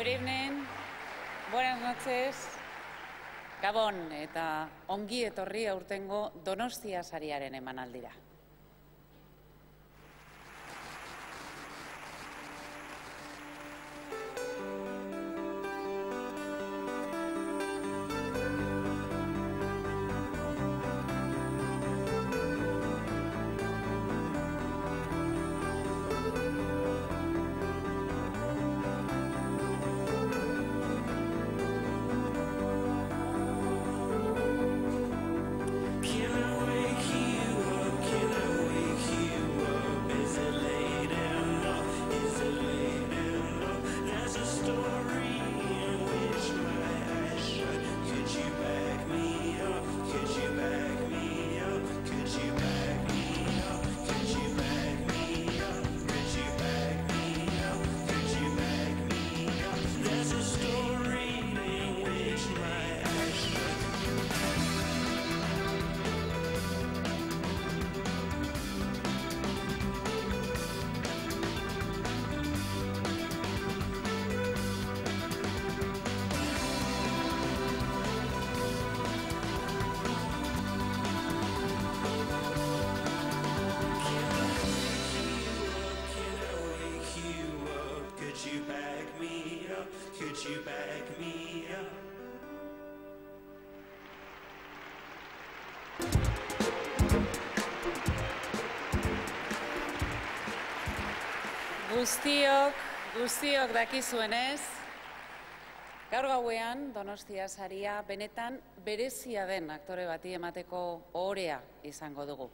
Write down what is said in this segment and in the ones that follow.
Good evening. Buenas noches. Gabon eta ongi etorri aurtengo Donostia sariaren emanaldira. Guztiok, guztiok dakizuenez, gaur gauean Donostia saria benetan berezia den aktore bati emateko ohorea izango dugu.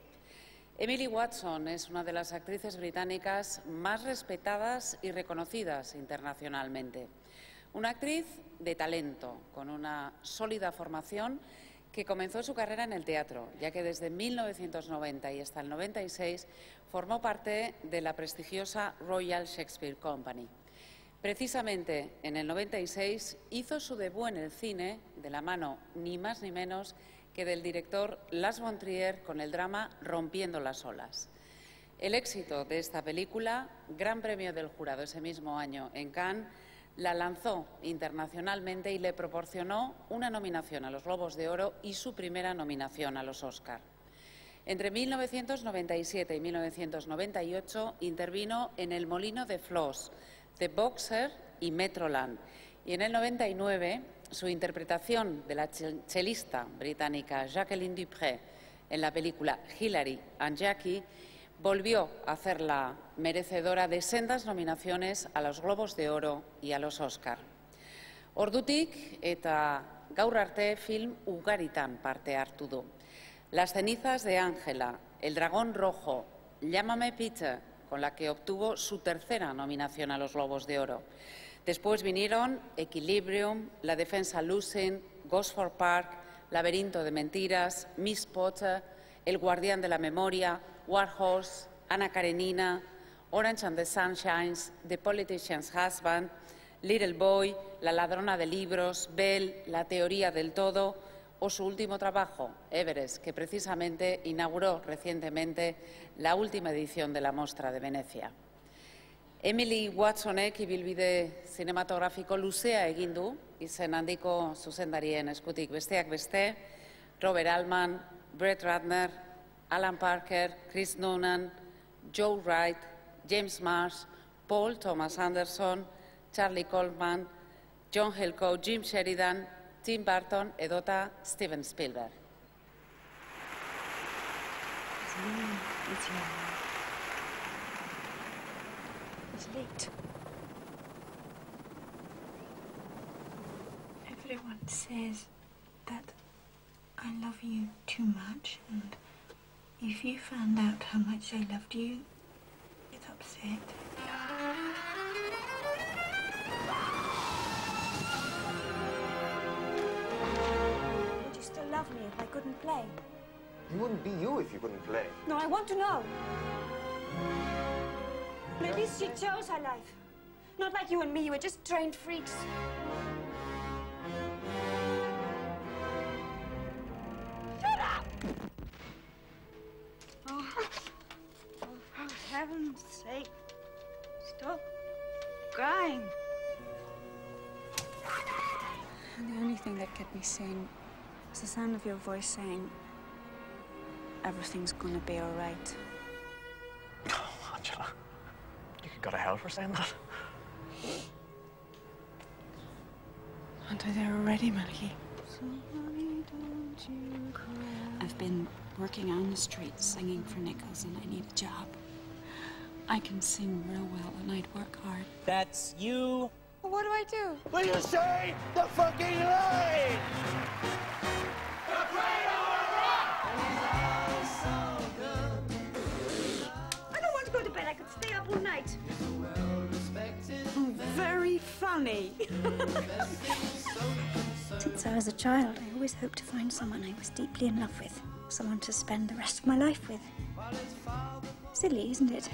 Emily Watson es una de las actrices británicas más respetadas y reconocidas internacionalmente. Una actriz de talento, con una sólida formación que comenzó su carrera en el teatro, ya que desde 1990 y hasta el 96 formó parte de la prestigiosa Royal Shakespeare Company. Precisamente en el 96 hizo su debut en el cine de la mano ni más ni menos que del director Las von Trier con el drama Rompiendo las olas. El éxito de esta película, Gran Premio del Jurado ese mismo año en Cannes, la lanzó internacionalmente y le proporcionó una nominación a los Globos de Oro y su primera nominación a los Oscar. Entre 1997 y 1998 intervino en El Molino de Flos, The Boxer y Metroland. Y en el 99 su interpretación de la chel- chelista británica Jacqueline Dupré en la película Hillary and Jackie volvió a hacerla merecedora de sendas nominaciones a los Globos de Oro y a los Oscar. Ordutik eta gaur arte film ugaritan parte hartu du. Las cenizas de Ángela, El dragón rojo, Llámame Peter, con la que obtuvo su tercera nominación a los Globos de Oro. Después vinieron Equilibrium, La defensa Lucen, Gosford Park, Laberinto de mentiras, Miss Potter, El guardián de la memoria, War Horse, Ana Karenina, Orange and the Sunshines, The Politician's Husband, Little Boy, La ladrona de libros, Bell, La teoría del todo o su último trabajo, Everest, que precisamente inauguró recientemente la última edición de la Mostra de Venecia. Emily Watsonek ibilbide zinematografiko luzea egin du, izen handiko zuzendarien eskutik besteak beste, Robert Altman, Brett Ratner, Alan Parker, Chris Noonan, Joe Wright, James Marsh, Paul Thomas Anderson, Charlie Kaufman, John Hillcoat, Jim Sheridan, Tim Burton edota Steven Spielberg. It's young. It's late. Everyone says that I love you too much, and if you found out how much I loved you, you'd upset. Would you still love me if I couldn't play? You wouldn't be you if you couldn't play. No, I want to know. But at least she chose her life. Not like you and me, we're just trained freaks. Shut! Oh, for heaven's sake, stop crying. And the only thing that kept me sane was the sound of your voice saying, everything's gonna be all right. Oh, Angela, you could go to hell for saying that. Aren't I there already, Malky? I've been working on the streets singing for nickels and I need a job. I can sing real well and I'd work hard. That's you. Well, what do I do? Will you say the fucking line? I don't want to go to bed. I could stay up all night. Very funny. Since I was a child, I always hoped to find someone I was deeply in love with, someone to spend the rest of my life with. Silly, isn't it?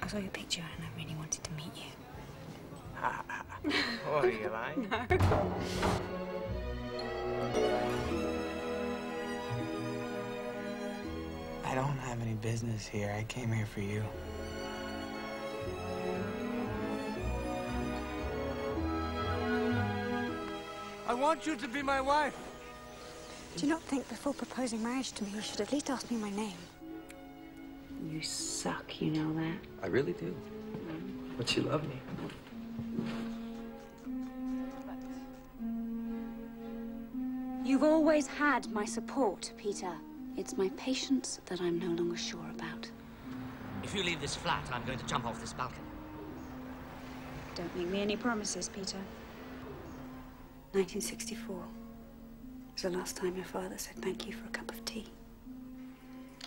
I saw your picture and I really wanted to meet you. What are you like? I don't have any business here. I came here for you. Want you to be my wife. Do you not think before proposing marriage to me, you should at least ask me my name? You suck, you know that? I really do. But you love me. You've always had my support, Peter. It's my patience that I'm no longer sure about. If you leave this flat, I'm going to jump off this balcony. Don't make me any promises, Peter. 1964 was the last time your father said thank you for a cup of tea.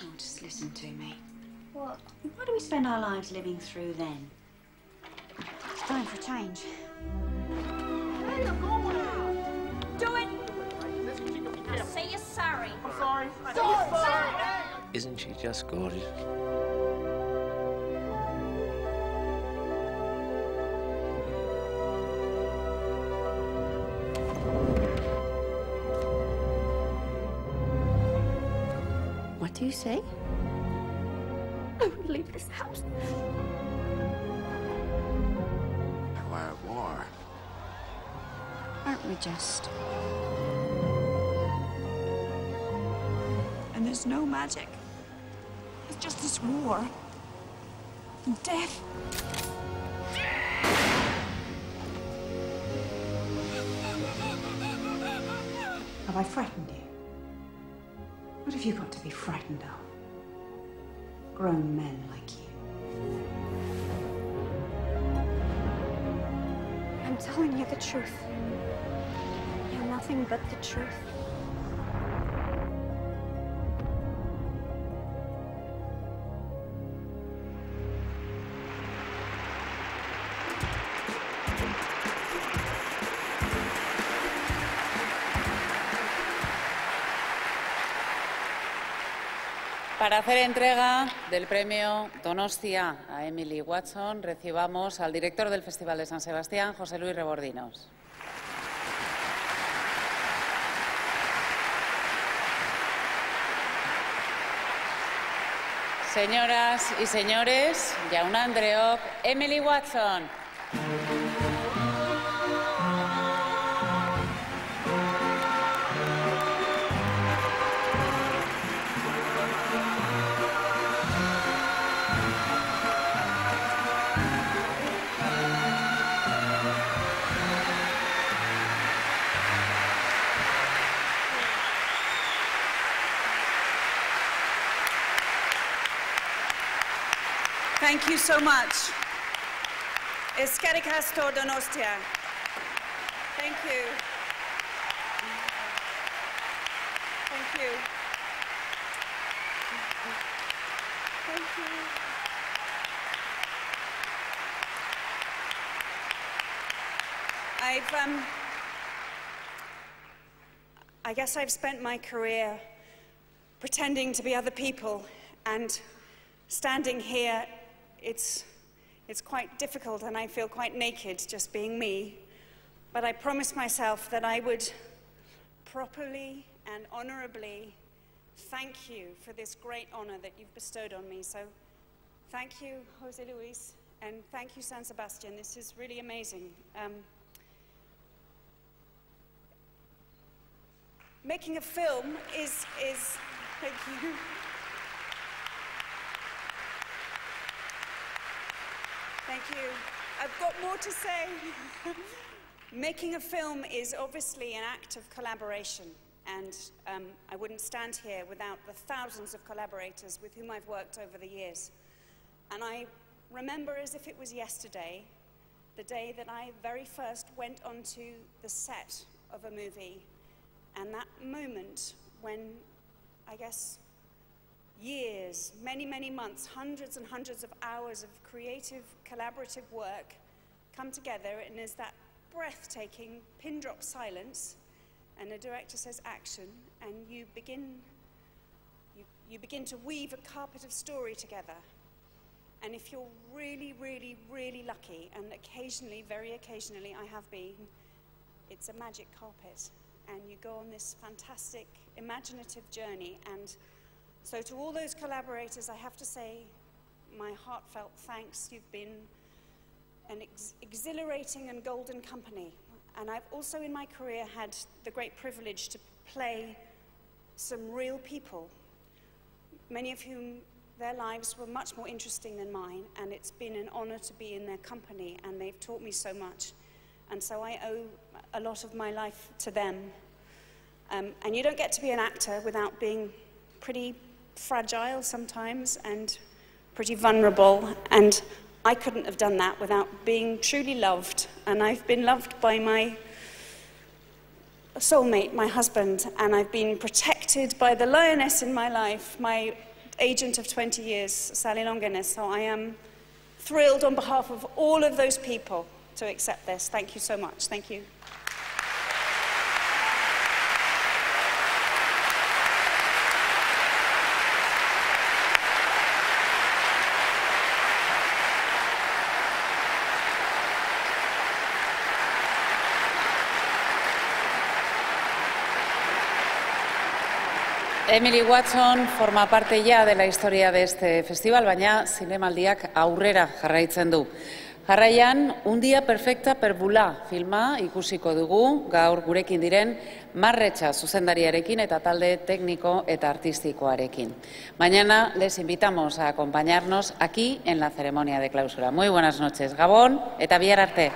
Oh, just listen to me. What? Why do we spend our lives living through then? It's time for change. Do it. Now say you're sorry. I'm sorry. Isn't she just gorgeous? Do you say? I would leave this house. We're at war. Aren't we just? And there's no magic. It's just this war. And death. Have I frightened you? What have you got to be frightened of? Grown men like you. I'm telling you the truth. You're nothing but the truth. Para hacer entrega del premio Donostia a Emily Watson, recibamos al director del Festival de San Sebastián, José Luis Rebordinos. Señoras y señores, Jauna Andreok, Emily Watson. Thank you so much. Escaricastor Donostia. Thank you. Thank you. Thank you. I've, um, I guess I've spent my career pretending to be other people and standing here, it's, it's quite difficult and I feel quite naked just being me. But I promised myself that I would properly and honorably thank you for this great honor that you've bestowed on me. So thank you, Jose Luis, and thank you, San Sebastian. This is really amazing. Um, making a film is, is thank you. Thank you. I've got more to say. Making a film is obviously an act of collaboration, and um, I wouldn't stand here without the thousands of collaborators with whom I've worked over the years. And I remember as if it was yesterday the day that I very first went onto the set of a movie, and that moment when I guess years, many, many months, hundreds and hundreds of hours of creative, collaborative work come together, and there's that breathtaking pin drop silence, and the director says action, and you begin, you, you begin to weave a carpet of story together. And if you're really, really, really lucky, and occasionally, very occasionally, I have been, it's a magic carpet. And you go on this fantastic, imaginative journey. And so, to all those collaborators, I have to say my heartfelt thanks. You've been an ex- exhilarating and golden company. And I've also in my career had the great privilege to play some real people, many of whom their lives were much more interesting than mine, and it's been an honor to be in their company, and they've taught me so much. And so I owe a lot of my life to them. Um, and you don't get to be an actor without being pretty fragile sometimes and pretty vulnerable. And I couldn't have done that without being truly loved. And I've been loved by my soulmate, my husband, and I've been protected by the lioness in my life, my agent of 20 years, Sally Long-Innes. So I am thrilled on behalf of all of those people to accept this. Thank you so much. Thank you. Emily Watson forma parte ya de la historia de este festival, baina zinemaldiak aurrera jarraitzen du. Jarraian, Un dia perfecta per bula filma ikusiko dugu, gaur gurekin diren marretxa zuzendariarekin eta talde tekniko eta artistikoarekin. Mañana les invitamos a acompañarnos aquí en la ceremonia de clausura. Muy buenas noches, Gabón eta bihar arte.